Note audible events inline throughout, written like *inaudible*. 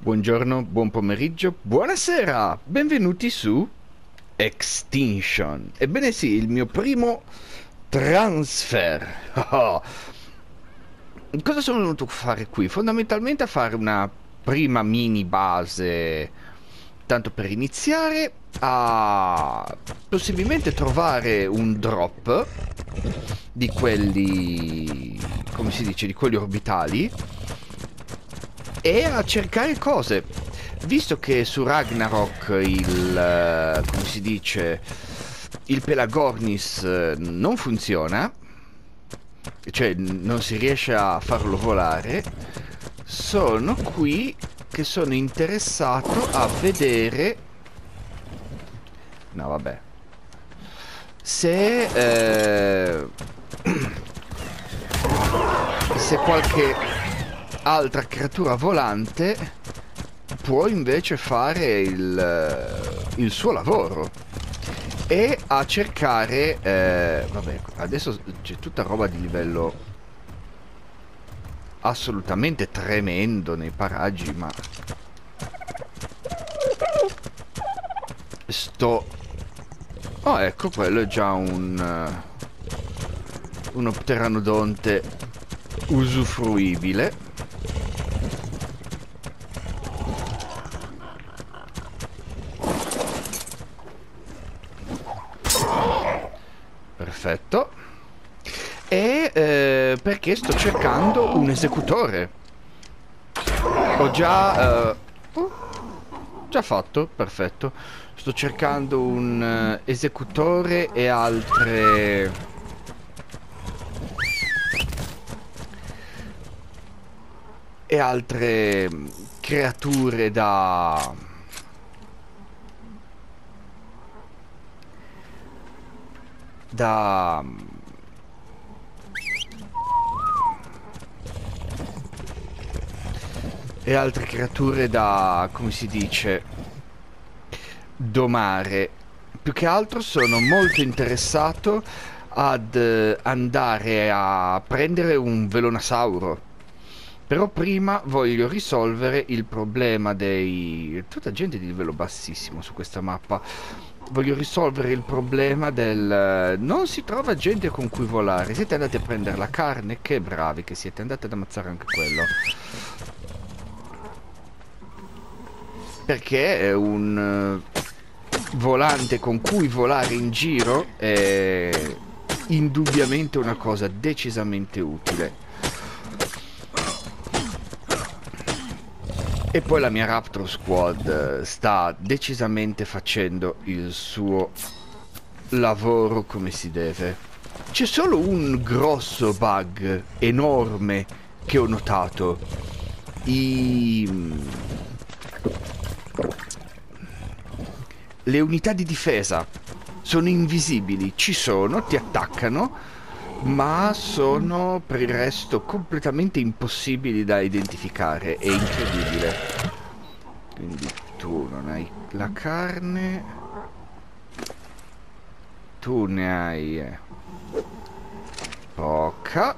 Buongiorno, buon pomeriggio, buonasera, benvenuti su Extinction. Ebbene sì, il mio primo transfer. *laughs* Cosa sono venuto a fare qui? Fondamentalmente a fare una prima mini base, tanto per iniziare, a possibilmente trovare un drop di quelli, come si dice, di quelli orbitali e a cercare cose. Visto che su Ragnarok il, eh, come si dice, il Pelagornis eh, non funziona, cioè non si riesce a farlo volare, sono qui che sono interessato a vedere... No, vabbè. Se... Eh... *clears throat* se qualche altra creatura volante può invece fare il, eh, il suo lavoro e a cercare eh, vabbè adesso c'è tutta roba di livello assolutamente tremendo nei paraggi ma sto oh ecco quello è già un uh, uno pteranodonte usufruibile Perfetto. E eh, perché sto cercando un esecutore. Ho già... Uh, già fatto, perfetto. Sto cercando un uh, esecutore e altre... E altre creature da da e altre creature da come si dice domare. Più che altro sono molto interessato ad eh, andare a prendere un velonasauro. Però prima voglio risolvere il problema dei tutta gente di livello bassissimo su questa mappa voglio risolvere il problema del non si trova gente con cui volare. Siete andati a prendere la carne? Che bravi che siete andati ad ammazzare anche quello. Perché è un uh, volante con cui volare in giro è indubbiamente una cosa decisamente utile E poi la mia Raptor Squad eh, sta decisamente facendo il suo lavoro come si deve. C'è solo un grosso bug enorme che ho notato. I... Le unità di difesa sono invisibili, ci sono, ti attaccano, ma sono per il resto completamente impossibili da identificare. È incredibile. Quindi tu non hai la carne. Tu ne hai eh, poca.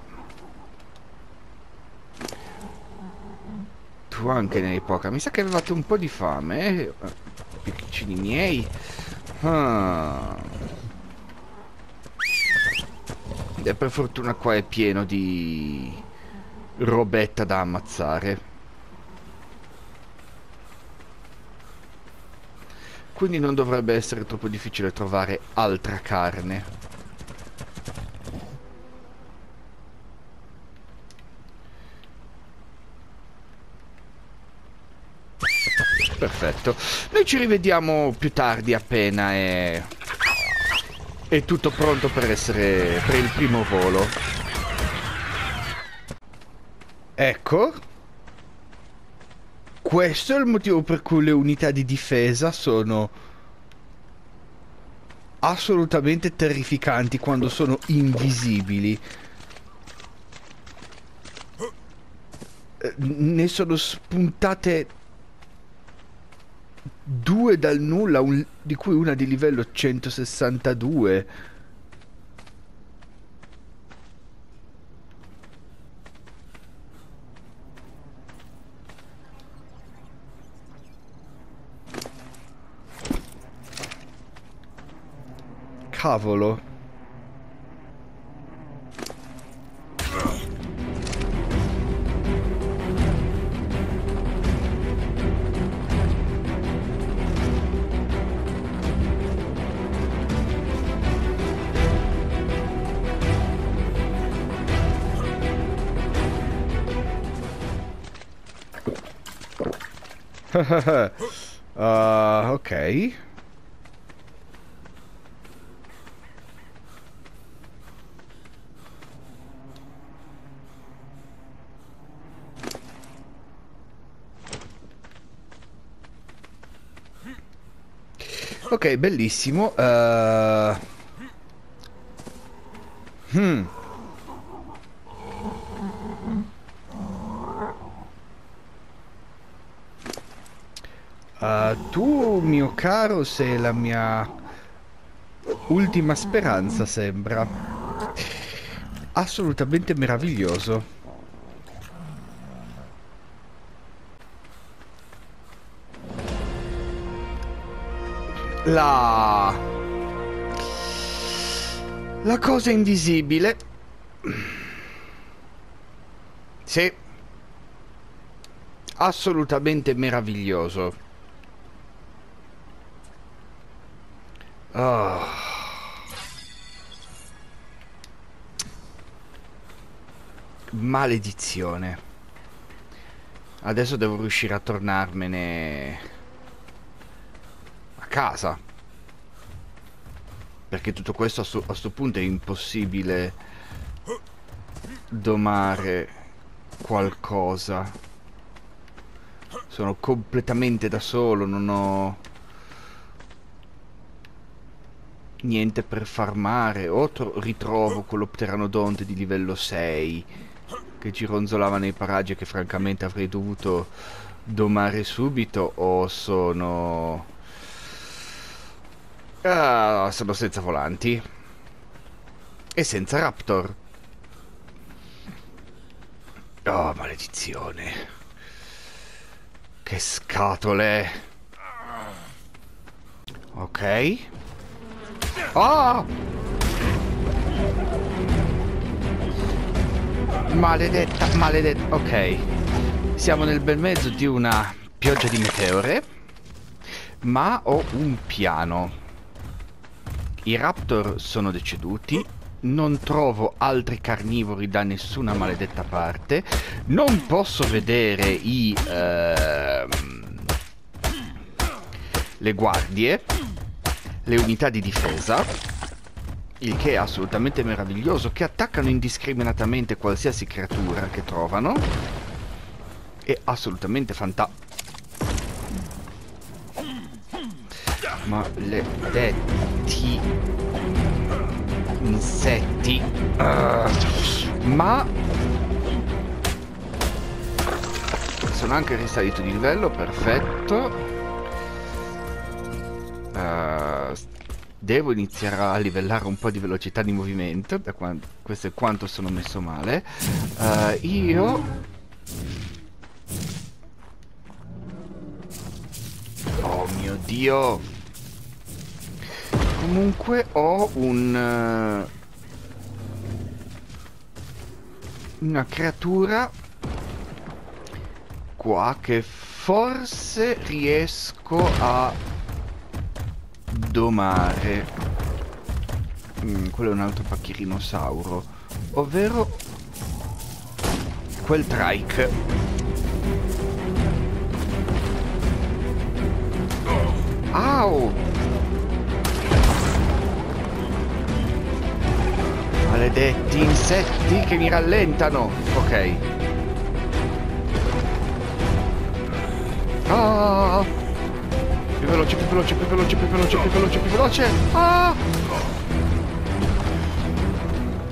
Tu anche ne hai poca. Mi sa che avevate un po' di fame, eh? Piccini miei. Ah. E per fortuna qua è pieno di robetta da ammazzare. Quindi non dovrebbe essere troppo difficile trovare altra carne. Perfetto. Noi ci rivediamo più tardi appena è è tutto pronto per essere per il primo volo. Ecco. Questo è il motivo per cui le unità di difesa sono assolutamente terrificanti quando sono invisibili. Eh, ne sono spuntate due dal nulla, un, di cui una di livello 162. Cavolo. *laughs* uh, ok. Ok, bellissimo. Uh... Hmm. Uh, tu, mio caro, sei la mia ultima speranza, sembra. Assolutamente meraviglioso. La... La cosa invisibile. Sì. Assolutamente meraviglioso. Oh. Maledizione. Adesso devo riuscire a tornarmene a casa. Perché tutto questo a questo punto è impossibile domare qualcosa. Sono completamente da solo, non ho niente per farmare o ritrovo quello pteranodonte di livello 6 che gironzolava nei paraggi che francamente avrei dovuto domare subito o sono... Ah, sono senza volanti. E senza raptor. Oh maledizione. Che scatole. Ok Oh! Maledetta, maledetta. Ok. Siamo nel bel mezzo di una pioggia di meteore. Ma ho un piano. I raptor sono deceduti. Non trovo altri carnivori da nessuna maledetta parte. Non posso vedere i... Uh, le guardie le unità di difesa, il che è assolutamente meraviglioso, che attaccano indiscriminatamente qualsiasi creatura che trovano. È assolutamente fantastico. Maledetti insetti. Uh, ma sono anche risalito di livello, perfetto. Uh, devo iniziare a livellare un po' di velocità di movimento, da questo è quanto sono messo male. Uh, io... Oh mio Dio! Comunque ho un... Uh, una creatura qua che forse riesco a domare mm, quello è un altro pacchirinosauro ovvero quel trike. Au! Maledetti insetti che mi rallentano. Ok. Ah veloce, più veloce, più veloce, più veloce, più veloce, più veloce. Ah!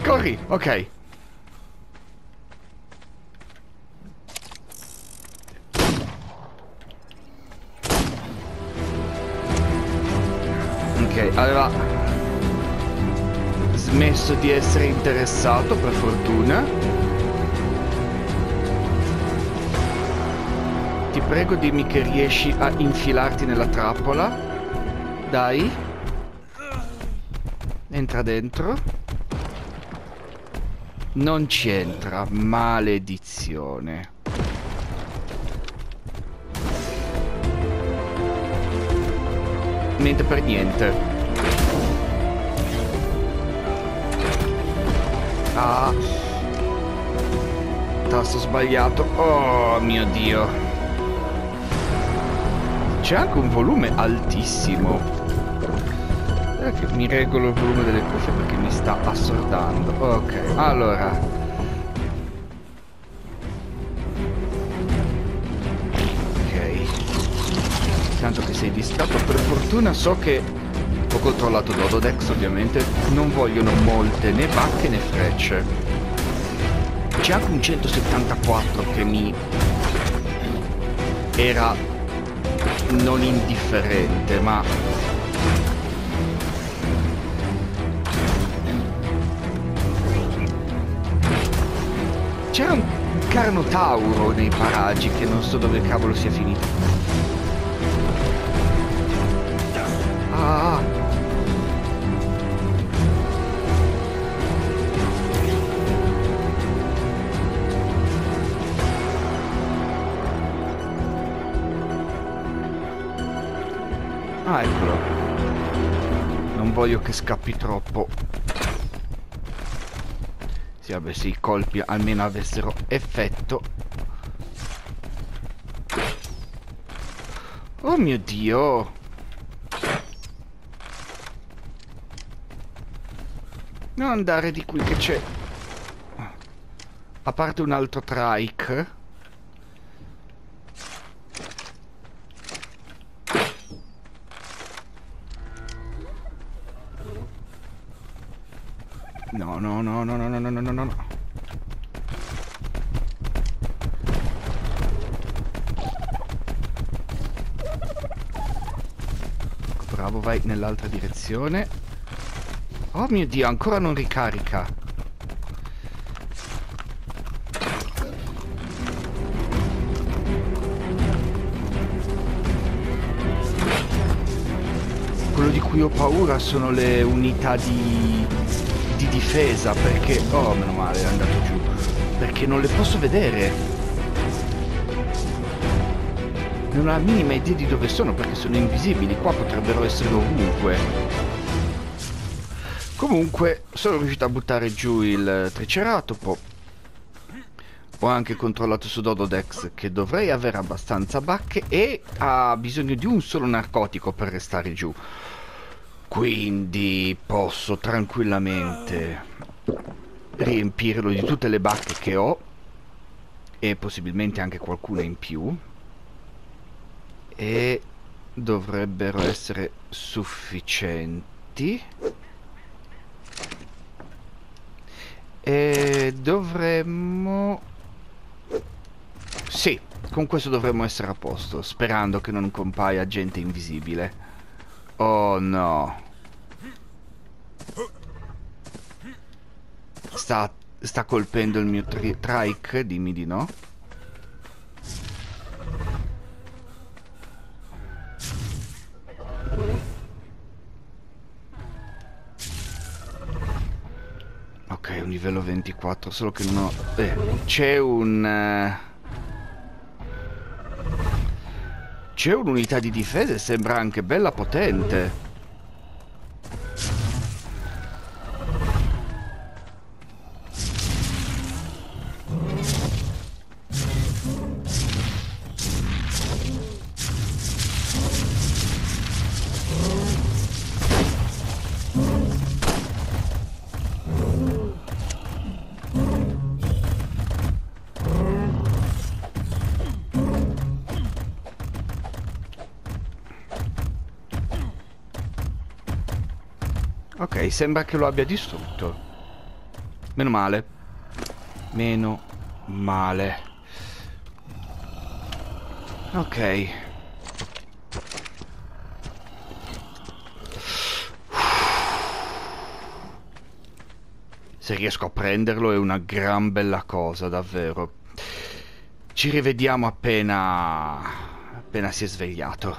Corri, ok. Ok, aveva smesso di essere interessato per fortuna. Ti prego dimmi che riesci a infilarti nella trappola. Dai. Entra dentro. Non ci entra. Maledizione. Niente per niente. Ah. Tasto sbagliato. Oh mio dio. C'è anche un volume altissimo. Che mi regolo il volume delle cuffie perché mi sta assordando. Ok, allora. Ok. Tanto che sei distratto, per fortuna so che ho controllato Dododex ovviamente. Non vogliono molte né bacche né frecce. C'è anche un 174 che mi era non indifferente, ma C'era un Carnotauro nei paraggi che non so dove cavolo sia finito. Ah. Ah, eccolo. Non voglio che scappi troppo. Sì, vabbè, se i colpi almeno avessero effetto. Oh mio Dio! Non andare di qui che c'è... A parte un altro trike... No, no, no, no, no, no, no, no, no, no. Bravo, vai nell'altra direzione. Oh mio Dio, ancora non ricarica. Quello di cui ho paura sono le unità di di difesa perché... Oh, meno male, è andato giù. Perché non le posso vedere. Non ho la minima idea di dove sono perché sono invisibili. Qua potrebbero essere ovunque. Comunque, sono riuscito a buttare giù il triceratopo. Ho anche controllato su Dododex che dovrei avere abbastanza bacche e ha bisogno di un solo narcotico per restare giù. Quindi posso tranquillamente riempirlo di tutte le bacche che ho e possibilmente anche qualcuna in più. E dovrebbero essere sufficienti. E dovremmo sì con questo dovremmo essere a posto sperando che non compaia gente invisibile Oh no. Sta, sta colpendo il mio trike, dimmi di no. Ok, un livello 24, solo che non ho... Eh, c'è un... Uh... C'è un'unità di difesa e sembra anche bella potente. Sembra che lo abbia distrutto. Meno male. Meno male. Ok. Se riesco a prenderlo è una gran bella cosa, davvero. Ci rivediamo appena... appena si è svegliato.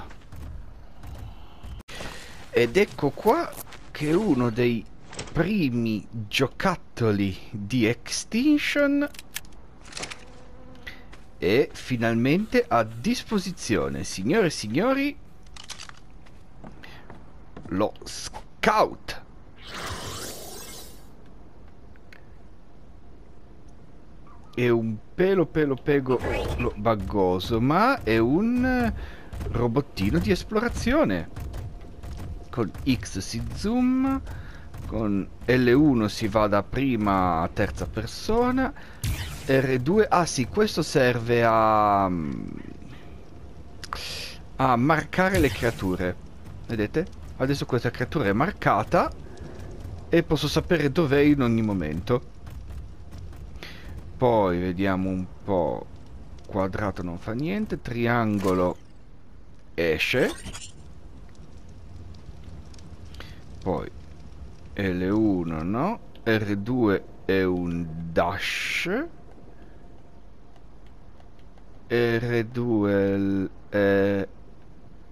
Ed ecco qua che uno dei primi giocattoli di Extinction è finalmente a disposizione. Signore e signori, lo Scout. È un pelo pelo pego baggoso, ma è un robottino di esplorazione. Con X si zoom, con L1 si va da prima a terza persona, R2... Ah sì, questo serve a... a marcare le creature. Vedete? Adesso questa creatura è marcata e posso sapere dov'è in ogni momento. Poi vediamo un po'. Quadrato non fa niente, triangolo esce. Poi L1 no, R2 è un dash. R2 eh,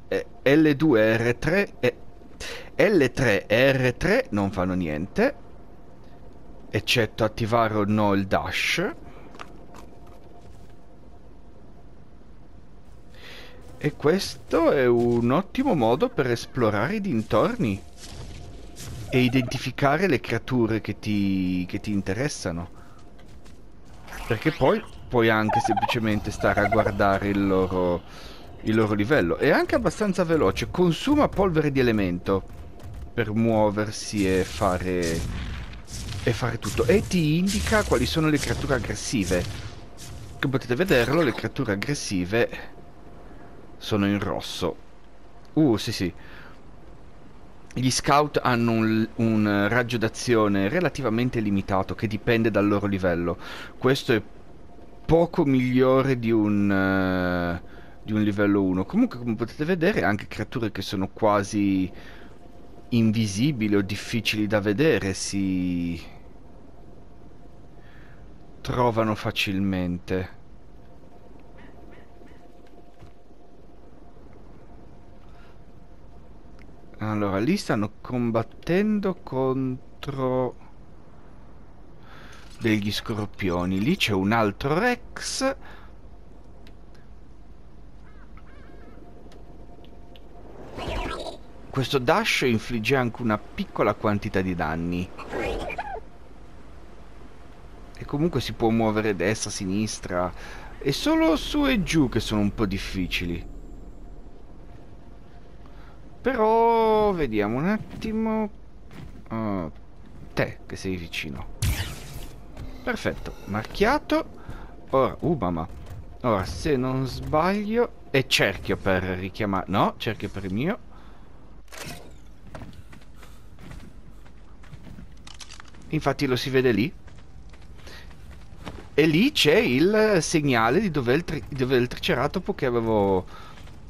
L2 R3 e L3 e R3 non fanno niente eccetto attivare o no il dash. E questo è un ottimo modo per esplorare i dintorni e identificare le creature che ti, che ti interessano. Perché poi puoi anche semplicemente stare a guardare il loro, il loro livello. È anche abbastanza veloce. Consuma polvere di elemento per muoversi e fare e fare tutto. E ti indica quali sono le creature aggressive. Come potete vederlo le creature aggressive sono in rosso. Uh sì sì gli scout hanno un, un raggio d'azione relativamente limitato che dipende dal loro livello questo è poco migliore di un, uh, di un livello 1 comunque come potete vedere anche creature che sono quasi invisibili o difficili da vedere si trovano facilmente. Allora, lì stanno combattendo contro degli scorpioni. Lì c'è un altro Rex Questo dash infligge anche una piccola quantità di danni. E comunque si può muovere destra, sinistra. È solo su e giù che sono un po' difficili. Però vediamo un attimo. Uh, te che sei vicino. Perfetto, marchiato. Ora, mamma. Ora, se non sbaglio, è cerchio per richiamare... No, cerchio per il mio. Infatti lo si vede lì. E lì c'è il segnale di dove il, dove è il triceratopo che avevo...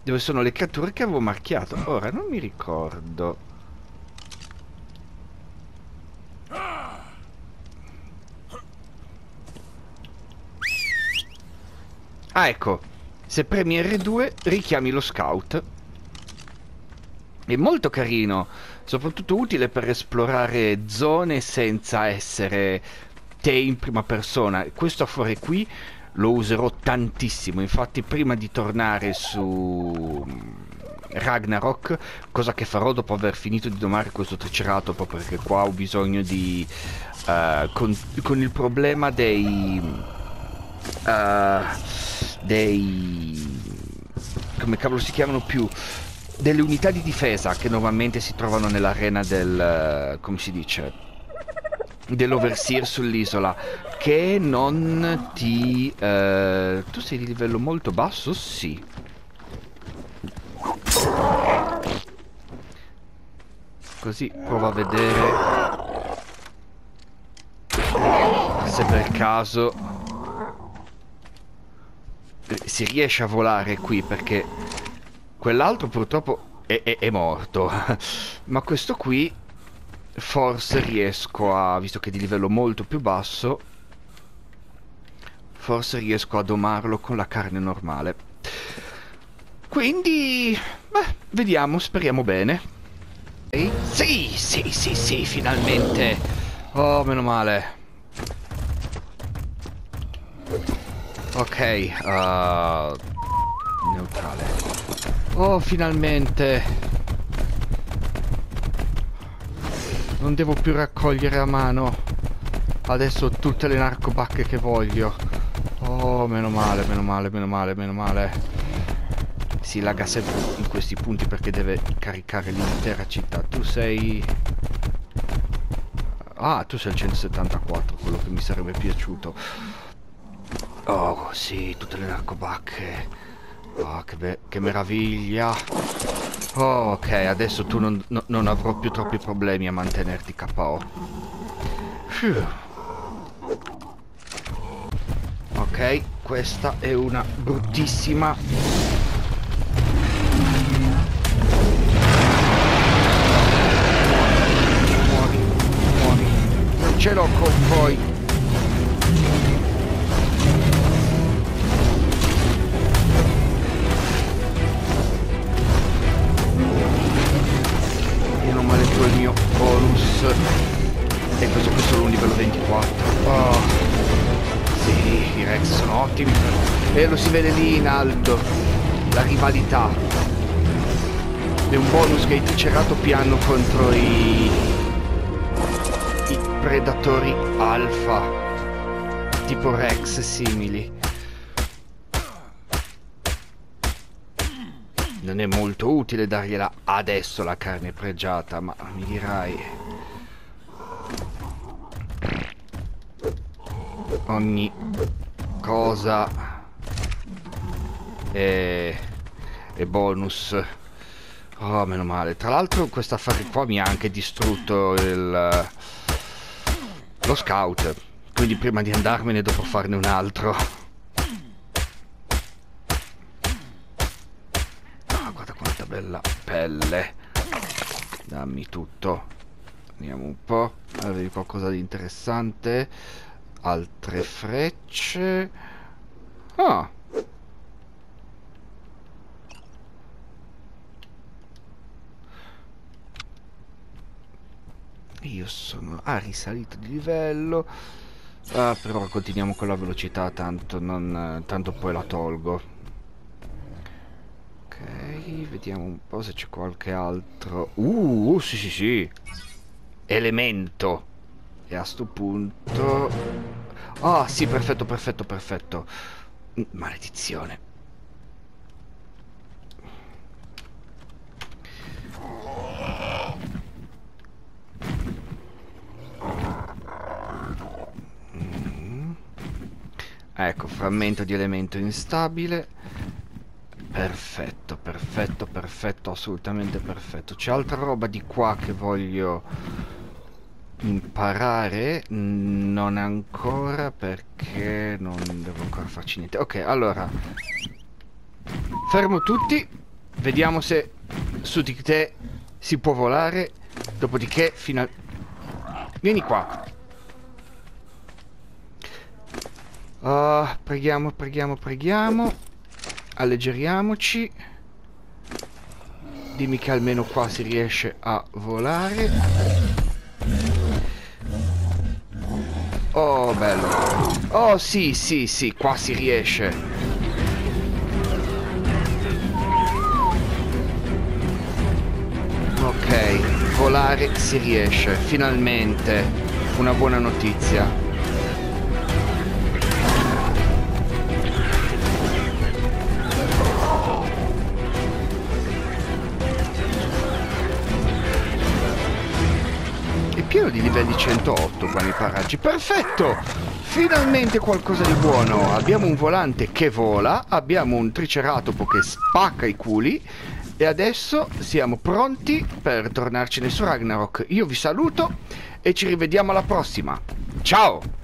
Dove sono le creature che avevo marchiato. Ora, non mi ricordo. Ah, ecco. Se premi R2 richiami lo scout. È molto carino, soprattutto utile per esplorare zone senza essere te in prima persona. Questo affare qui lo userò tantissimo, infatti prima di tornare su Ragnarok, cosa che farò dopo aver finito di domare questo triceratopo, perché qua ho bisogno di... Uh, con, con, il problema dei... Uh, dei... come cavolo si chiamano più? delle unità di difesa che normalmente si trovano nell'arena del... Uh, come si dice? Dell'overseer sull'isola che non ti... Uh, tu sei di livello molto basso? Sì. Così prova a vedere se per caso eh, si riesce a volare qui perché Quell'altro purtroppo è, è, è morto. *laughs* Ma questo qui forse riesco a... Visto che è di livello molto più basso... Forse riesco a domarlo con la carne normale. Quindi... Beh, vediamo, speriamo bene. Sì, sì, sì, sì, finalmente. Oh, meno male. Ok, uh, neutrale. Oh, finalmente. Non devo più raccogliere a mano. Adesso tutte le narcobacche che voglio. Oh, meno male, meno male, meno male, meno male. Si laga sempre in questi punti perché deve caricare l'intera città. Tu sei... Ah, tu sei il 174, quello che mi sarebbe piaciuto. Oh, sì, tutte le narcobacche. Oh, che, che meraviglia. Oh, ok, adesso tu non, no, non, avrò più troppi problemi a mantenerti KO. Ok, questa è una bruttissima... Muori, muori. Non ce l'ho con voi. E questo è solo un livello 24 oh. sì i Rex sono ottimi e lo si vede lì in alto la rivalità. È un bonus che i triceratopi hanno contro i i predatori alfa tipo Rex simili non è molto utile dargliela adesso la carne pregiata ma mi dirai. Ogni cosa è, è bonus. Oh meno male. Tra l'altro questo affare qua mi ha anche distrutto il lo scout. Quindi prima di andarmene dovrò farne un altro bella pelle. Dammi tutto. Andiamo un po' avevi qualcosa di interessante? Altre frecce? Ah. Io sono ah risalito di livello. Ah però continuiamo con la velocità tanto non tanto poi la tolgo ok vediamo un po' se c'è qualche altro uh sì sì sì elemento e a sto punto... Ah, oh, sì, perfetto, perfetto, perfetto. Maledizione. Mm. Ecco, frammento di elemento instabile. Perfetto, perfetto, perfetto, assolutamente perfetto. C'è altra roba di qua che voglio imparare? Non ancora perché non devo ancora farci niente. Ok allora. Fermo tutti. Vediamo se su di te si può volare. Dopodiché fino a vieni qua. Uh, preghiamo preghiamo preghiamo alleggeriamoci dimmi che almeno qua si riesce a volare Oh, bello. Oh, sì, sì, sì, qua si riesce. Ok, volare si riesce, finalmente. Una buona notizia. Livelli 108 qua nei paraggi. Perfetto! Finalmente qualcosa di buono. Abbiamo un volante che vola, abbiamo un triceratopo che spacca i culi e adesso siamo pronti per tornarcene su Ragnarok. Io vi saluto e ci rivediamo alla prossima. Ciao!